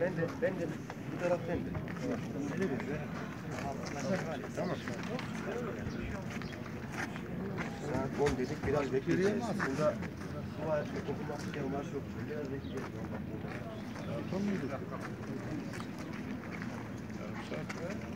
Ben de, ben de bu taraf ben de. Tamam. Saat 10 dedik, biraz bekleyeceğiz. Burada bu ayette dokunmak isteyen var çok. Biraz bekleyeceğiz. Tam mıydı? Yarım saat.